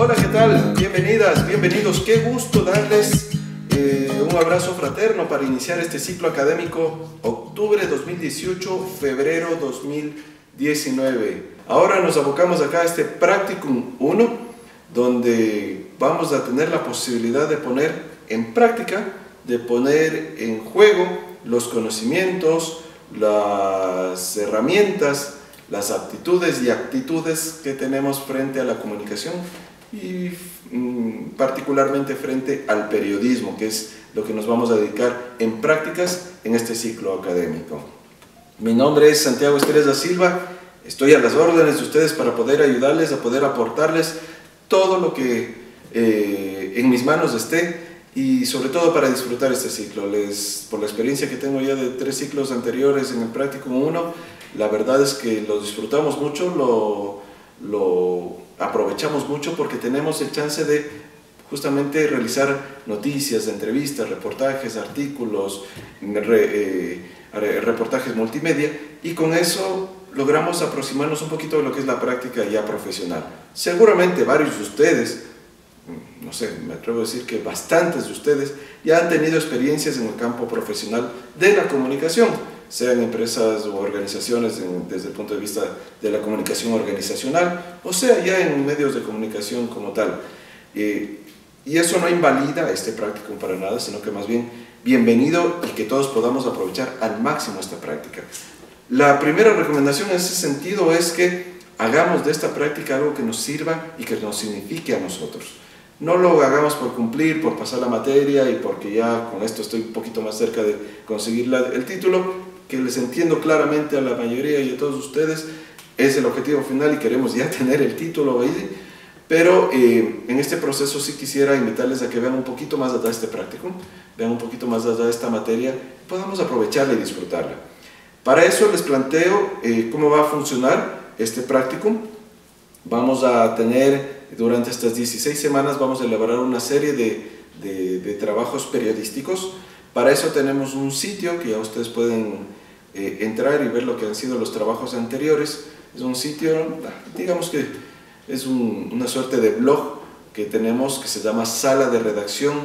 Hola, ¿qué tal? Bienvenidas, bienvenidos. Qué gusto darles eh, un abrazo fraterno para iniciar este ciclo académico octubre 2018, febrero 2019. Ahora nos abocamos acá a este Practicum 1, donde vamos a tener la posibilidad de poner en práctica, de poner en juego los conocimientos, las herramientas, las aptitudes y actitudes que tenemos frente a la comunicación y mm, particularmente frente al periodismo, que es lo que nos vamos a dedicar en prácticas en este ciclo académico. Mi nombre es Santiago Estrella Silva, estoy a las órdenes de ustedes para poder ayudarles, a poder aportarles todo lo que eh, en mis manos esté y sobre todo para disfrutar este ciclo. Les, por la experiencia que tengo ya de tres ciclos anteriores en el práctico 1, la verdad es que lo disfrutamos mucho, lo, lo aprovechamos mucho porque tenemos el chance de justamente realizar noticias, entrevistas, reportajes, artículos, eh, reportajes multimedia y con eso logramos aproximarnos un poquito de lo que es la práctica ya profesional. Seguramente varios de ustedes, no sé, me atrevo a decir que bastantes de ustedes ya han tenido experiencias en el campo profesional de la comunicación sean empresas o organizaciones desde el punto de vista de la comunicación organizacional, o sea, ya en medios de comunicación como tal. Eh, y eso no invalida este práctico para nada, sino que más bien bienvenido y que todos podamos aprovechar al máximo esta práctica. La primera recomendación en ese sentido es que hagamos de esta práctica algo que nos sirva y que nos signifique a nosotros. No lo hagamos por cumplir, por pasar la materia y porque ya con esto estoy un poquito más cerca de conseguir el título, que les entiendo claramente a la mayoría y a todos ustedes, es el objetivo final y queremos ya tener el título ahí, pero eh, en este proceso sí quisiera invitarles a que vean un poquito más allá de este práctico, vean un poquito más allá de esta materia, podamos aprovecharla y disfrutarla. Para eso les planteo eh, cómo va a funcionar este práctico. Vamos a tener durante estas 16 semanas, vamos a elaborar una serie de, de, de trabajos periodísticos. Para eso tenemos un sitio que ya ustedes pueden eh, entrar y ver lo que han sido los trabajos anteriores. Es un sitio, digamos que es una suerte de blog que tenemos que se llama Sala de Redacción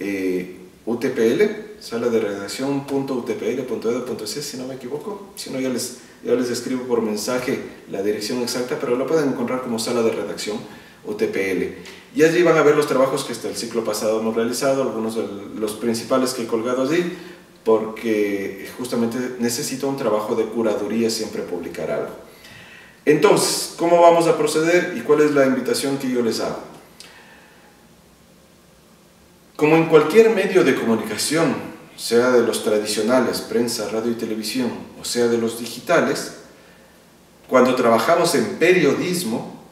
eh, UTPL, sala de redacción.utpl.edu.es, si no me equivoco. Si no, ya les, ya les escribo por mensaje la dirección exacta, pero lo pueden encontrar como Sala de Redacción UTPL. Y allí van a ver los trabajos que hasta el ciclo pasado hemos realizado, algunos de los principales que he colgado allí, porque justamente necesito un trabajo de curaduría siempre publicar algo. Entonces, ¿cómo vamos a proceder y cuál es la invitación que yo les hago? Como en cualquier medio de comunicación, sea de los tradicionales, prensa, radio y televisión, o sea de los digitales, cuando trabajamos en periodismo,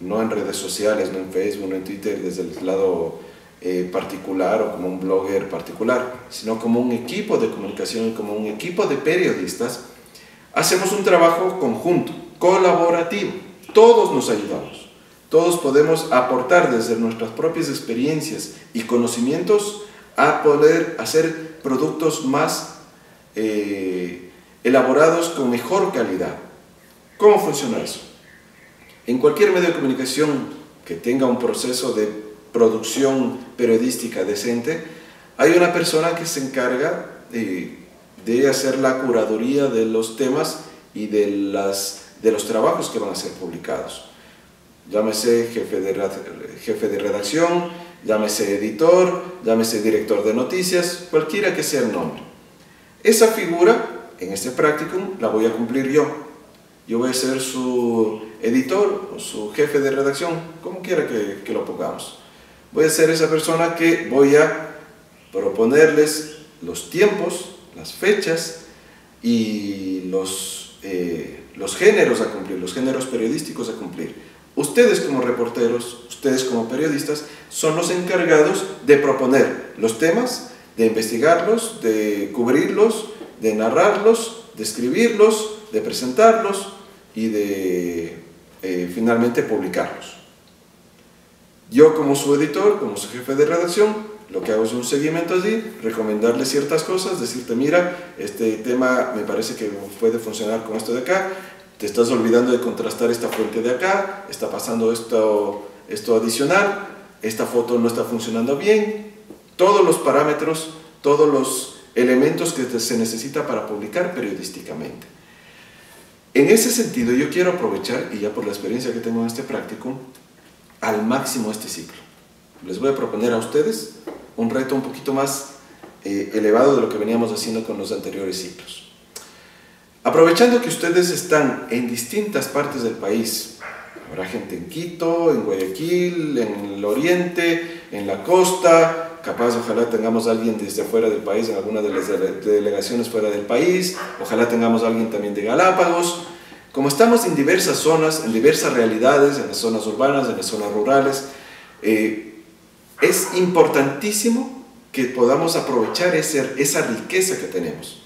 no en redes sociales, no en Facebook, no en Twitter, desde el lado eh, particular o como un blogger particular, sino como un equipo de comunicación como un equipo de periodistas, hacemos un trabajo conjunto, colaborativo. Todos nos ayudamos. Todos podemos aportar desde nuestras propias experiencias y conocimientos a poder hacer productos más eh, elaborados con mejor calidad. ¿Cómo funciona eso? En cualquier medio de comunicación que tenga un proceso de producción periodística decente, hay una persona que se encarga de, hacer la curaduría de los temas y de, las, de los trabajos que van a ser publicados. Llámese jefe de, jefe de redacción, llámese editor, llámese director de noticias, cualquiera que sea el nombre. Esa figura, en este practicum, la voy a cumplir yo. Yo voy a ser su editor o su jefe de redacción, como quiera que, que lo pongamos voy a ser esa persona que voy a proponerles los tiempos, las fechas y los, eh, los géneros a cumplir, los géneros periodísticos a cumplir. Ustedes como reporteros, ustedes como periodistas, son los encargados de proponer los temas, de investigarlos, de cubrirlos, de narrarlos, de escribirlos, de presentarlos y de eh, finalmente publicarlos. Yo como su editor, como su jefe de redacción, lo que hago es un seguimiento allí, recomendarle ciertas cosas, decirte, mira, este tema me parece que puede funcionar con esto de acá, te estás olvidando de contrastar esta fuente de acá, está pasando esto esto adicional, esta foto no está funcionando bien, todos los parámetros, todos los elementos que se necesita para publicar periodísticamente. En ese sentido, yo quiero aprovechar, y ya por la experiencia que tengo en este práctico, al máximo este ciclo. Les voy a proponer a ustedes un reto un poquito más eh, elevado de lo que veníamos haciendo con los anteriores ciclos. Aprovechando que ustedes están en distintas partes del país, habrá gente en Quito, en Guayaquil, en el oriente, en la costa, capaz ojalá tengamos alguien desde fuera del país, en alguna de las delegaciones fuera del país, ojalá tengamos a alguien también de Galápagos. Como estamos en diversas zonas, en diversas realidades, en las zonas urbanas, en las zonas rurales, eh, es importantísimo que podamos aprovechar esa riqueza que tenemos.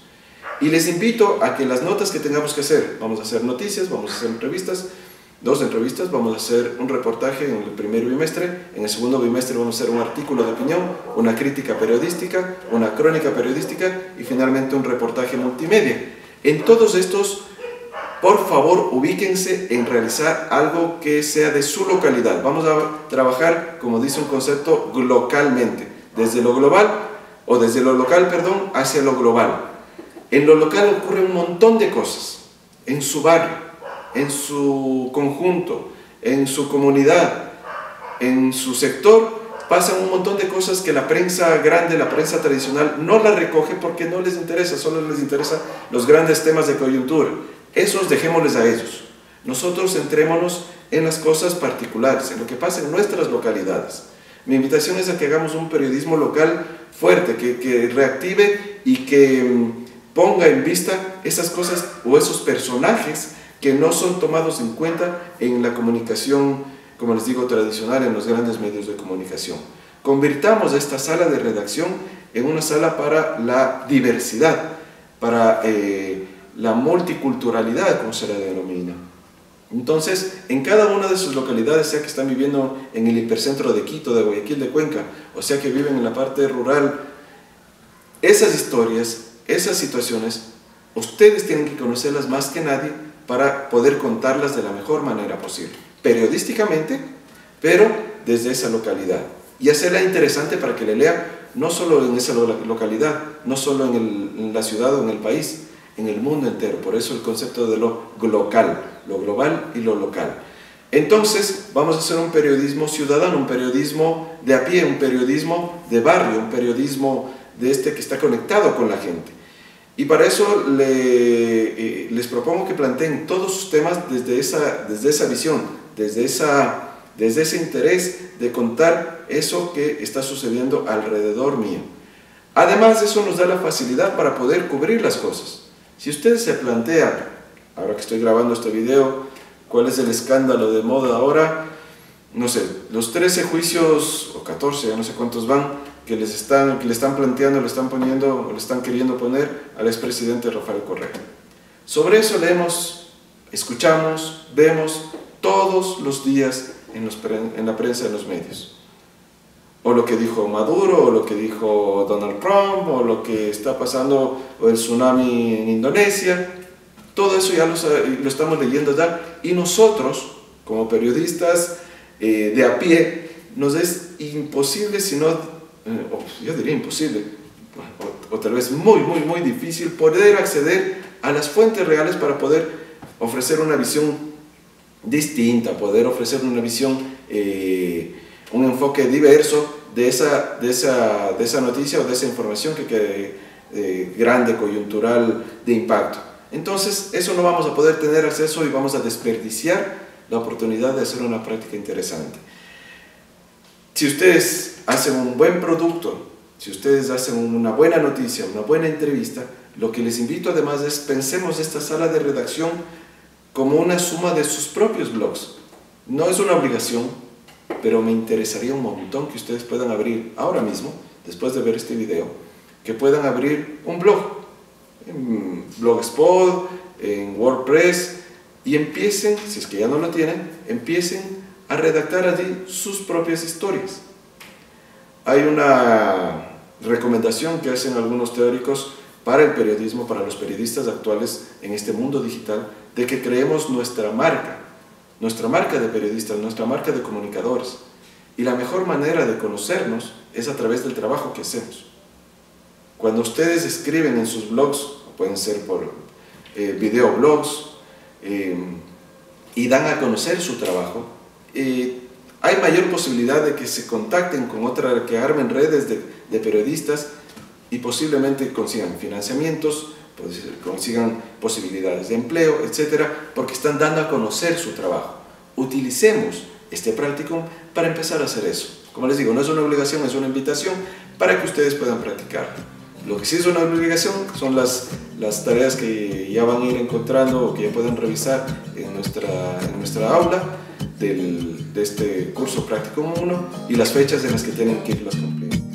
Y les invito a que las notas que tengamos que hacer, vamos a hacer noticias, vamos a hacer entrevistas, dos entrevistas, vamos a hacer un reportaje en el primer bimestre, en el segundo bimestre vamos a hacer un artículo de opinión, una crítica periodística, una crónica periodística y finalmente un reportaje multimedia. En todos estos, por favor, ubíquense en realizar algo que sea de su localidad. Vamos a trabajar, como dice un concepto, localmente, desde lo global o desde lo local, perdón, hacia lo global. En lo local ocurre un montón de cosas, en su barrio, en su conjunto, en su comunidad, en su sector, pasan un montón de cosas que la prensa grande, la prensa tradicional, no la recoge porque no les interesa, solo les interesa los grandes temas de coyuntura. Esos dejémosles a ellos. Nosotros centrémonos en las cosas particulares, en lo que pasa en nuestras localidades. Mi invitación es a que hagamos un periodismo local fuerte, que, que reactive y que mm, ponga en vista esas cosas o esos personajes que no son tomados en cuenta en la comunicación, como les digo, tradicional, en los grandes medios de comunicación. Convirtamos esta sala de redacción en una sala para la diversidad, para eh, la multiculturalidad, como se la denomina. Entonces, en cada una de sus localidades, sea que están viviendo en el hipercentro de Quito, de Guayaquil, de Cuenca, o sea que viven en la parte rural, esas historias, esas situaciones, ustedes tienen que conocerlas más que nadie para poder contarlas de la mejor manera posible, periodísticamente, pero desde esa localidad. Y hacerla interesante para que le lea no solo en esa localidad, no solo en, la ciudad o en el país, en el mundo entero. Por eso el concepto de lo local, lo global y lo local. Entonces vamos a hacer un periodismo ciudadano, un periodismo de a pie, un periodismo de barrio, un periodismo de este que está conectado con la gente. Y para eso eh, les propongo que planteen todos sus temas desde esa, desde esa visión, desde, esa, desde ese interés de contar eso que está sucediendo alrededor mío. Además, eso nos da la facilidad para poder cubrir las cosas. Si ustedes se plantean, ahora que estoy grabando este video, cuál es el escándalo de moda ahora, no sé, los 13 juicios, o 14, ya no sé cuántos van, que, les están, que le están planteando, le están poniendo, le están queriendo poner al expresidente Rafael Correa. Sobre eso leemos, escuchamos, vemos todos los días en, en la prensa, en los medios. O lo que dijo Maduro, o lo que dijo Donald Trump, o lo que está pasando, o el tsunami en Indonesia. Todo eso ya lo, lo estamos leyendo ya. Y nosotros, como periodistas eh, de a pie, nos es imposible si no eh, yo diría imposible, o, tal vez muy, muy, muy difícil, poder acceder a las fuentes reales para poder ofrecer una visión distinta, poder ofrecer una visión, eh, un enfoque diverso de esa, de, esa, de esa noticia o de esa información que quede eh, grande, coyuntural, de impacto. Entonces, eso no vamos a poder tener acceso y vamos a desperdiciar la oportunidad de hacer una práctica interesante. Si ustedes hacen un buen producto, si ustedes hacen una buena noticia, una buena entrevista, lo que les invito además es pensemos esta sala de redacción como una suma de sus propios blogs. No es una obligación, pero me interesaría un montón que ustedes puedan abrir ahora mismo, después de ver este video, que puedan abrir un blog, en Blogspot, en WordPress, y empiecen, si es que ya no lo tienen, empiecen a redactar allí sus propias historias. Hay una recomendación que hacen algunos teóricos para el periodismo, para los periodistas actuales en este mundo digital, de que creemos nuestra marca. nuestra marca de periodistas, nuestra marca de comunicadores. Y la mejor manera de conocernos es a través del trabajo que hacemos. Cuando ustedes escriben en sus blogs, pueden ser por eh, videoblogs, eh, y dan a conocer su trabajo, eh, hay mayor posibilidad de que se contacten con otra, que armen redes de, de periodistas y posiblemente consigan financiamientos, pues, consigan posibilidades de empleo, etcétera, porque están dando a conocer su trabajo. Utilicemos este practicum para empezar a hacer eso. Como les digo, no es una obligación, es una invitación para que ustedes puedan practicar. Lo que sí es una obligación son las, las tareas que ya van a ir encontrando o que ya pueden revisar en nuestra, en nuestra aula del, de este curso práctico 1 y las fechas en las que tienen que irlas cumpliendo.